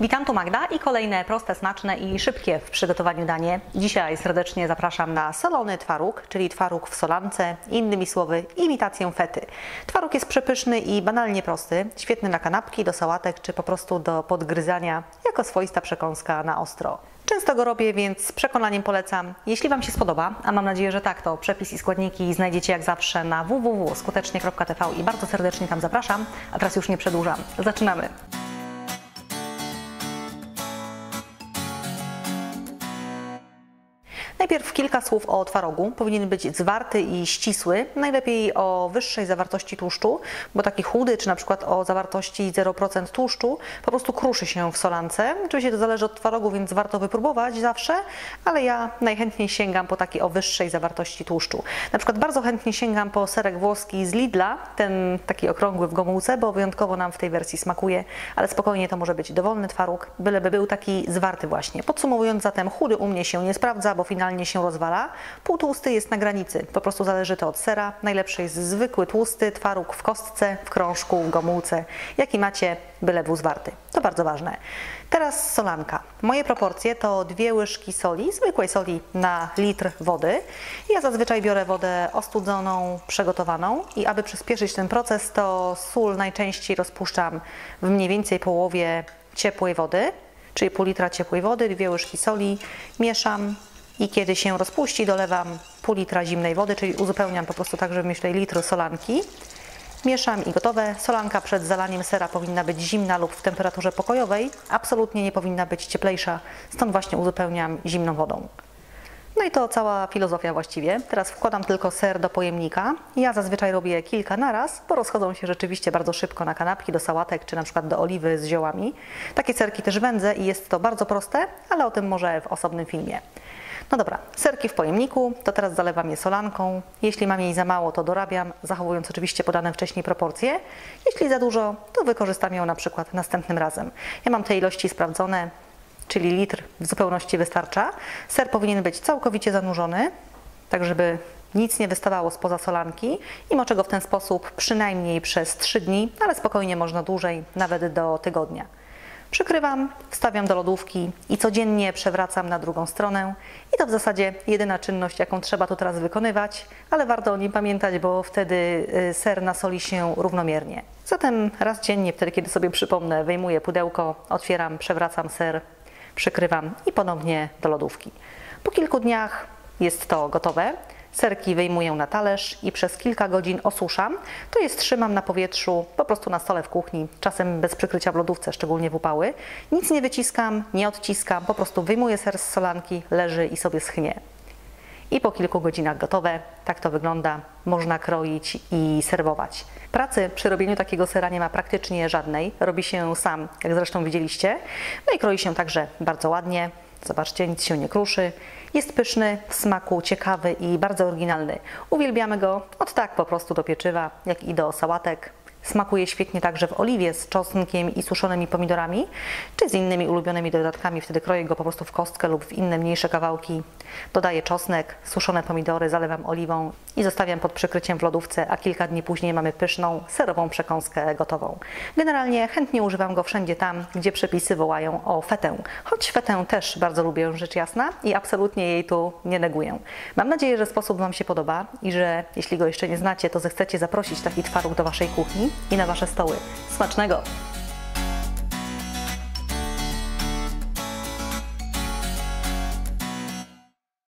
Witam, tu Magda i kolejne proste, smaczne i szybkie w przygotowaniu danie. Dzisiaj serdecznie zapraszam na solony twaróg, czyli twaróg w solance, innymi słowy imitację fety. Twaróg jest przepyszny i banalnie prosty, świetny na kanapki, do sałatek czy po prostu do podgryzania jako swoista przekąska na ostro. Często go robię, więc z przekonaniem polecam. Jeśli Wam się spodoba, a mam nadzieję, że tak, to przepis i składniki znajdziecie jak zawsze na www.skutecznie.tv i bardzo serdecznie tam zapraszam. A teraz już nie przedłużam. Zaczynamy! Najpierw kilka słów o twarogu. Powinien być zwarty i ścisły, najlepiej o wyższej zawartości tłuszczu, bo taki chudy, czy na przykład o zawartości 0% tłuszczu, po prostu kruszy się w solance. Oczywiście to zależy od twarogu, więc warto wypróbować zawsze, ale ja najchętniej sięgam po taki o wyższej zawartości tłuszczu. Na przykład bardzo chętnie sięgam po serek włoski z Lidla, ten taki okrągły w gomułce, bo wyjątkowo nam w tej wersji smakuje, ale spokojnie to może być dowolny twaróg, byleby był taki zwarty właśnie. Podsumowując zatem, chudy u mnie się nie sprawdza, bo finalnie się rozwala. Półtłusty jest na granicy, po prostu zależy to od sera. Najlepszy jest zwykły tłusty twaróg w kostce, w krążku, w gomułce, jaki macie, byle był zwarty. To bardzo ważne. Teraz solanka. Moje proporcje to dwie łyżki soli, zwykłej soli na litr wody. Ja zazwyczaj biorę wodę ostudzoną, przygotowaną i aby przyspieszyć ten proces, to sól najczęściej rozpuszczam w mniej więcej połowie ciepłej wody, czyli pół litra ciepłej wody, dwie łyżki soli, mieszam, i kiedy się rozpuści, dolewam pół litra zimnej wody, czyli uzupełniam po prostu tak, żeby myślę litr solanki. Mieszam i gotowe. Solanka przed zalaniem sera powinna być zimna lub w temperaturze pokojowej. Absolutnie nie powinna być cieplejsza, stąd właśnie uzupełniam zimną wodą. No i to cała filozofia właściwie. Teraz wkładam tylko ser do pojemnika. Ja zazwyczaj robię kilka naraz, bo rozchodzą się rzeczywiście bardzo szybko na kanapki, do sałatek czy na przykład do oliwy z ziołami. Takie serki też wędzę i jest to bardzo proste, ale o tym może w osobnym filmie. No dobra, serki w pojemniku, to teraz zalewam je solanką. Jeśli mam jej za mało, to dorabiam, zachowując oczywiście podane wcześniej proporcje. Jeśli za dużo, to wykorzystam ją na przykład następnym razem. Ja mam te ilości sprawdzone, czyli litr w zupełności wystarcza. Ser powinien być całkowicie zanurzony, tak żeby nic nie wystawało spoza solanki i moczę go w ten sposób przynajmniej przez 3 dni, ale spokojnie można dłużej, nawet do tygodnia. Przykrywam, wstawiam do lodówki i codziennie przewracam na drugą stronę. I to w zasadzie jedyna czynność, jaką trzeba tu teraz wykonywać, ale warto o nim pamiętać, bo wtedy y, ser nasoli się równomiernie. Zatem raz dziennie, wtedy kiedy sobie przypomnę, wyjmuję pudełko, otwieram, przewracam ser, przykrywam i ponownie do lodówki. Po kilku dniach jest to gotowe. Serki wyjmuję na talerz i przez kilka godzin osuszam. To jest trzymam na powietrzu, po prostu na stole w kuchni, czasem bez przykrycia w lodówce, szczególnie w upały. Nic nie wyciskam, nie odciskam, po prostu wyjmuję ser z solanki, leży i sobie schnie. I po kilku godzinach gotowe. Tak to wygląda. Można kroić i serwować. Pracy przy robieniu takiego sera nie ma praktycznie żadnej. Robi się sam, jak zresztą widzieliście. No i kroi się także bardzo ładnie. Zobaczcie, nic się nie kruszy. Jest pyszny, w smaku ciekawy i bardzo oryginalny. Uwielbiamy go od tak po prostu do pieczywa, jak i do sałatek. Smakuje świetnie także w oliwie z czosnkiem i suszonymi pomidorami, czy z innymi ulubionymi dodatkami. Wtedy kroję go po prostu w kostkę lub w inne mniejsze kawałki. Dodaję czosnek, suszone pomidory, zalewam oliwą i zostawiam pod przykryciem w lodówce, a kilka dni później mamy pyszną, serową przekąskę gotową. Generalnie chętnie używam go wszędzie tam, gdzie przepisy wołają o fetę. Choć fetę też bardzo lubię, rzecz jasna, i absolutnie jej tu nie neguję. Mam nadzieję, że sposób Wam się podoba i że jeśli go jeszcze nie znacie, to zechcecie zaprosić taki twaróg do Waszej kuchni i na Wasze stoły. Smacznego!